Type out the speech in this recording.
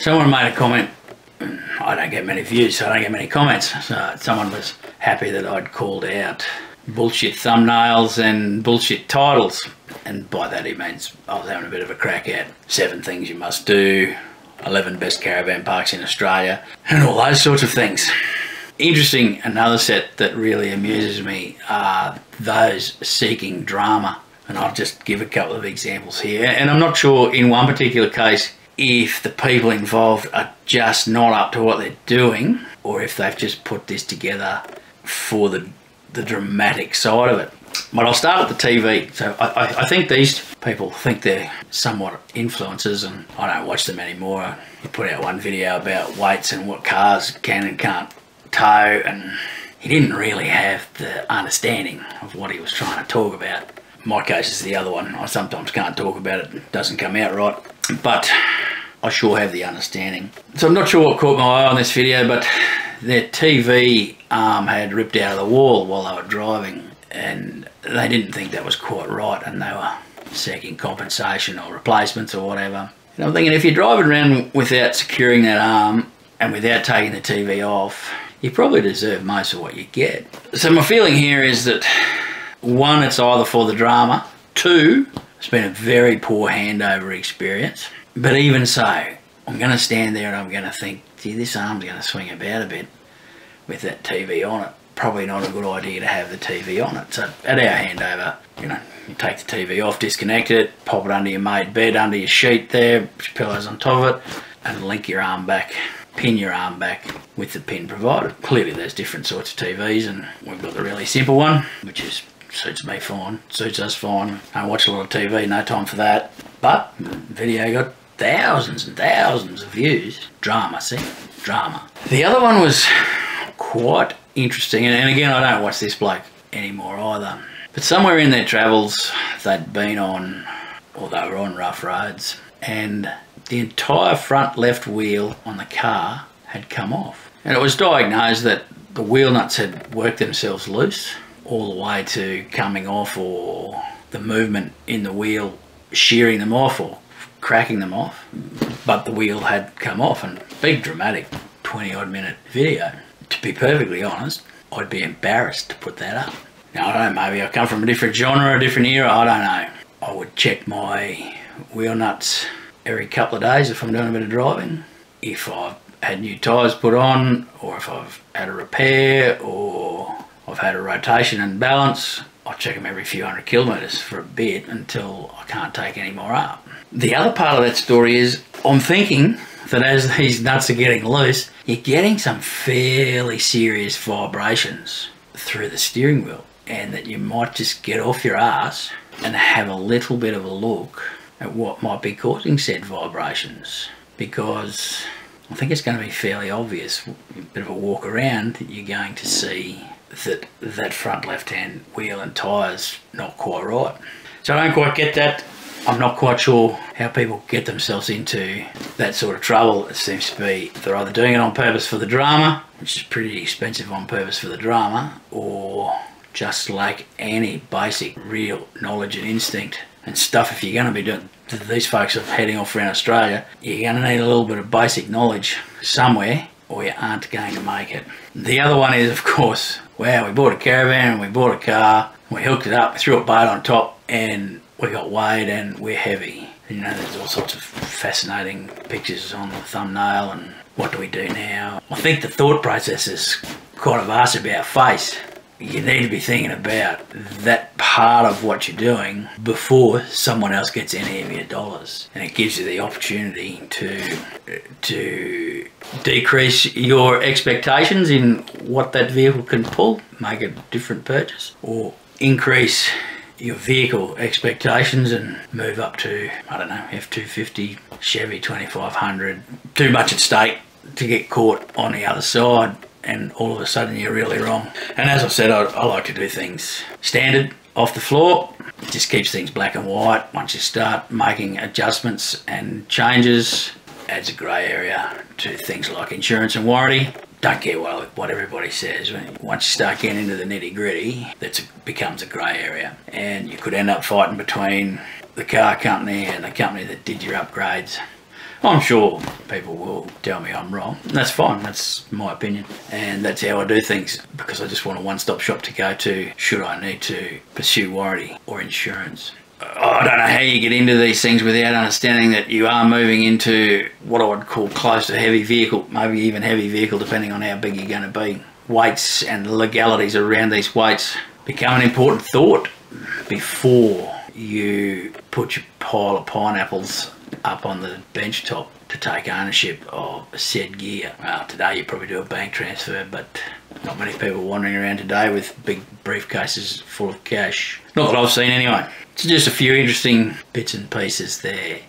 Someone made a comment. I don't get many views, so I don't get many comments. So someone was happy that I'd called out bullshit thumbnails and bullshit titles. And by that he means I was having a bit of a crack at seven things you must do, 11 best caravan parks in Australia, and all those sorts of things. Interesting, another set that really amuses me are those seeking drama. And I'll just give a couple of examples here. And I'm not sure in one particular case if the people involved are just not up to what they're doing or if they've just put this together for the, the dramatic side of it. But I'll start at the TV. So I, I think these people think they're somewhat influencers and I don't watch them anymore. He put out one video about weights and what cars can and can't tow and he didn't really have the understanding of what he was trying to talk about. My case is the other one. I sometimes can't talk about it. It doesn't come out right. But I sure have the understanding. So I'm not sure what caught my eye on this video, but their TV arm um, had ripped out of the wall while they were driving and they didn't think that was quite right and they were seeking compensation or replacements or whatever. And I'm thinking if you're driving around without securing that arm and without taking the TV off, you probably deserve most of what you get. So my feeling here is that one, it's either for the drama, two, it's been a very poor handover experience. But even so, I'm going to stand there and I'm going to think, gee, this arm's going to swing about a bit with that TV on it. Probably not a good idea to have the TV on it. So at our handover, you know, you take the TV off, disconnect it, pop it under your made bed, under your sheet there, your pillows on top of it, and link your arm back pin your arm back with the pin provided. Clearly there's different sorts of TVs and we've got the really simple one, which is suits me fine, suits us fine. I watch a lot of TV, no time for that. But video got thousands and thousands of views. Drama, see? Drama. The other one was quite interesting, and again, I don't watch this bloke anymore either. But somewhere in their travels, they'd been on, or they were on rough roads, and the entire front left wheel on the car had come off. And it was diagnosed that the wheel nuts had worked themselves loose all the way to coming off or the movement in the wheel shearing them off or cracking them off. But the wheel had come off and big dramatic 20 odd minute video. To be perfectly honest, I'd be embarrassed to put that up. Now I don't know, maybe I come from a different genre, a different era, I don't know. I would check my wheel nuts every couple of days if I'm doing a bit of driving. If I've had new tyres put on, or if I've had a repair, or I've had a rotation and balance, I check them every few hundred kilometres for a bit until I can't take any more up. The other part of that story is I'm thinking that as these nuts are getting loose, you're getting some fairly serious vibrations through the steering wheel and that you might just get off your ass and have a little bit of a look at what might be causing said vibrations because I think it's going to be fairly obvious, a bit of a walk around, that you're going to see that that front left hand wheel and tyres not quite right. So I don't quite get that. I'm not quite sure how people get themselves into that sort of trouble. It seems to be they're either doing it on purpose for the drama, which is pretty expensive on purpose for the drama, or just like any basic real knowledge and instinct and stuff if you're going to be doing these folks are heading off around Australia you're going to need a little bit of basic knowledge somewhere or you aren't going to make it. The other one is of course wow we bought a caravan we bought a car we hooked it up threw a boat on top and we got weighed and we're heavy. You know there's all sorts of fascinating pictures on the thumbnail and what do we do now? I think the thought process is quite a vast about face you need to be thinking about that part of what you're doing before someone else gets any of your dollars and it gives you the opportunity to uh, to decrease your expectations in what that vehicle can pull make a different purchase or increase your vehicle expectations and move up to I don't know F250 Chevy 2500 too much at stake to get caught on the other side and all of a sudden you're really wrong. And as I said, I, I like to do things standard, off the floor. It just keeps things black and white. Once you start making adjustments and changes, adds a grey area to things like insurance and warranty. Don't care what, what everybody says. Once you start getting into the nitty gritty, that becomes a grey area. And you could end up fighting between the car company and the company that did your upgrades I'm sure people will tell me I'm wrong. That's fine, that's my opinion. And that's how I do things because I just want a one stop shop to go to should I need to pursue warranty or insurance. I don't know how you get into these things without understanding that you are moving into what I would call close to heavy vehicle, maybe even heavy vehicle, depending on how big you're going to be. Weights and legalities around these weights become an important thought before you put your pile of pineapples up on the bench top to take ownership of said gear. Well, today you probably do a bank transfer, but not many people wandering around today with big briefcases full of cash. Not that I've seen anyway. So just a few interesting bits and pieces there.